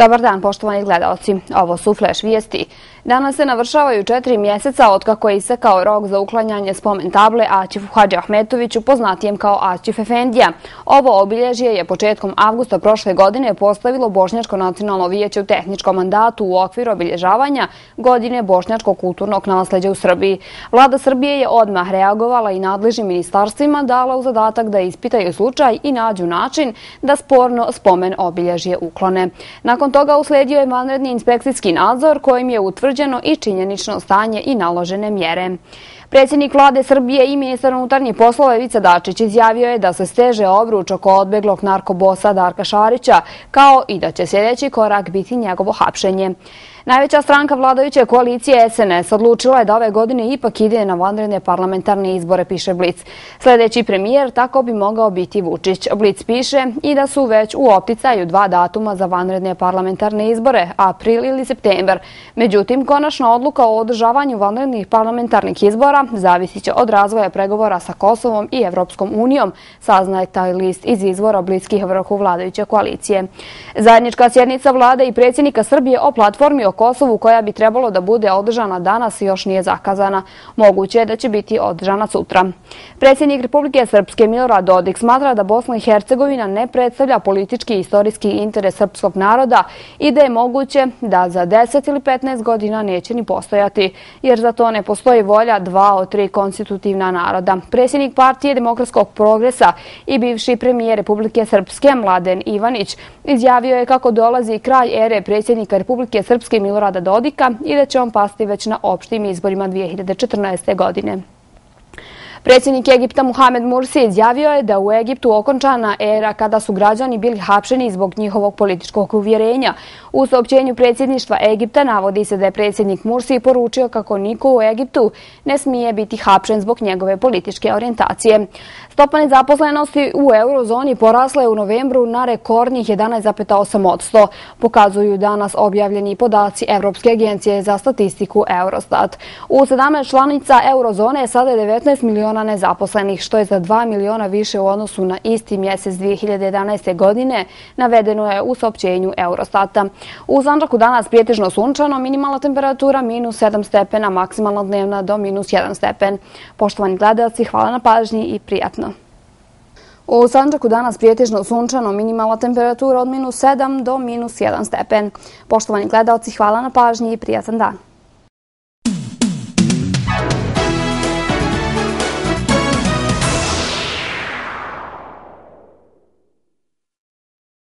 Dobar dan, poštovani gledalci. Ovo su Flash vijesti. Danas se navršavaju četiri mjeseca od kako je isekao rok za uklanjanje spomen table Aćifu Hadži Ahmetoviću, poznatijem kao Aćif Efendija. Ovo obilježje je početkom avgusta prošle godine postavilo Bošnjačko nacionalno vijeće u tehničkom mandatu u okviru obilježavanja godine Bošnjačkog kulturnog nasljeđa u Srbiji. Vlada Srbije je odmah reagovala i nadležnim ministarstvima dala u zadatak da ispitaju slučaj i nađu način da sporno spomen obilježje uklone. Nakon toga usledio je vanredni inspekcijski nadzor kojim je utvrđeno i činjenično stanje i naložene mjere. Predsjednik vlade Srbije i ministar unutarnjih poslova Ivica Dačić izjavio je da se steže obruč oko odbeglog narkobosa Darka Šarića, kao i da će sljedeći korak biti njegovo hapšenje. Najveća stranka vladajuće koalicije SNS odlučila je da ove godine ipak ide na vanredne parlamentarne izbore, piše Blic. Sljedeći premijer tako bi mogao biti Vučić. Blic piše i da su već u opticaju dva datuma za vanredne parlamentarne izbore, april ili september. Međutim, konačna odluka o održavanju vanrednih parlamentarnih izbora zavisit će od razvoja pregovora sa Kosovom i Evropskom unijom, saznaje taj list iz izvora bliskih vrhu vladajuće koalicije. Zajednička sjednica vlade i predsjednika Srbije o platformi o Kosovu koja bi trebalo da bude održana danas još nije zakazana. Moguće je da će biti održana sutra. Predsjednik Republike Srpske Milorad Dodik smatra da Bosna i Hercegovina ne predstavlja politički i istorijski interes srpskog naroda i da je moguće da za 10 ili 15 godina neće ni postojati, jer za to ne postoji volja dva od tri konstitutivna naroda. Predsjednik partije Demokratskog progresa i bivši premijer Republike Srpske Mladen Ivanić izjavio je kako dolazi kraj ere predsjednika Republike Srpske Milorada Dodika i da će on pasti već na opštim izborima 2014. godine. Predsjednik Egipta Muhamed Mursi izjavio je da u Egiptu okončana era kada su građani bili hapšeni zbog njihovog političkog uvjerenja. U saopćenju predsjedništva Egipta navodi se da je predsjednik Mursi poručio kako niko u Egiptu ne smije biti hapšen zbog njegove političke orijentacije. Stopa nezaposlenosti u eurozoni porasla je u novembru na rekordnih 11,8%, pokazuju danas objavljeni podaci Evropske agencije za statistiku Eurostat. U 17 članica eurozone je sada 19 miliona nezaposlenih, što je za 2 miliona više u odnosu na isti mjesec 2011. godine, navedeno je u sopćenju Eurostata. U Zanđaku danas prijetežno sunčano, minimalna temperatura minus 7 stepena, maksimalna dnevna do minus 1 stepen. Poštovani gledalci, hvala na pažnji i prijatno. U Sanđaku danas prijetežno sunčano, minimalna temperatura od minus 7 do minus 1 stepen. Poštovani gledalci, hvala na pažnji i prijatan dan.